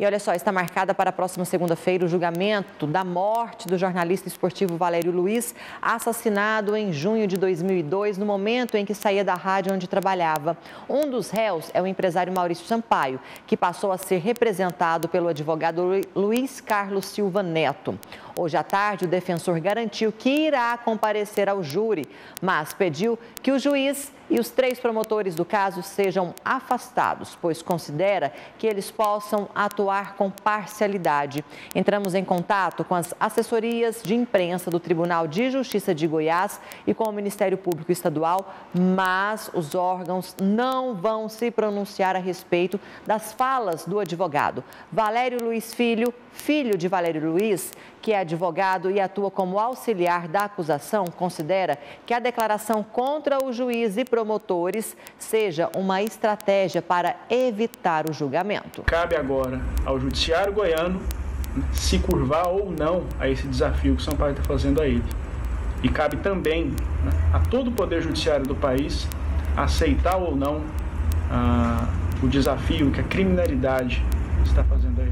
E olha só, está marcada para a próxima segunda-feira o julgamento da morte do jornalista esportivo Valério Luiz, assassinado em junho de 2002, no momento em que saía da rádio onde trabalhava. Um dos réus é o empresário Maurício Sampaio, que passou a ser representado pelo advogado Luiz Carlos Silva Neto. Hoje à tarde, o defensor garantiu que irá comparecer ao júri, mas pediu que o juiz e os três promotores do caso sejam afastados, pois considera que eles possam atuar com parcialidade. Entramos em contato com as assessorias de imprensa do Tribunal de Justiça de Goiás e com o Ministério Público Estadual, mas os órgãos não vão se pronunciar a respeito das falas do advogado. Valério Luiz Filho, filho de Valério Luiz, que é advogado e atua como auxiliar da acusação, considera que a declaração contra o juiz e promotores seja uma estratégia para evitar o julgamento. Cabe agora ao Judiciário Goiano se curvar ou não a esse desafio que o São Paulo está fazendo a ele. E cabe também né, a todo o Poder Judiciário do país aceitar ou não ah, o desafio que a criminalidade está fazendo a ele.